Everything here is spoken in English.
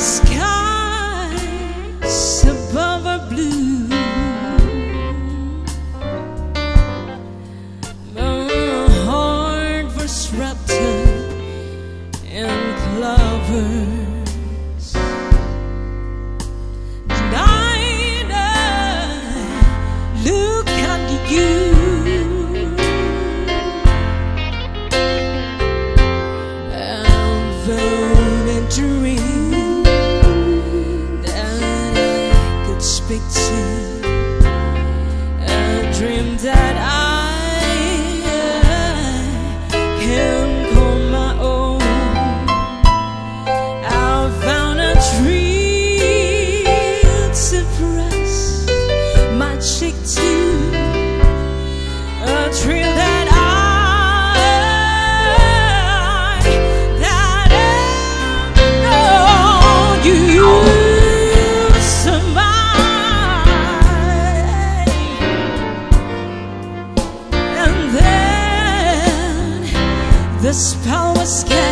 sky. Spell was cast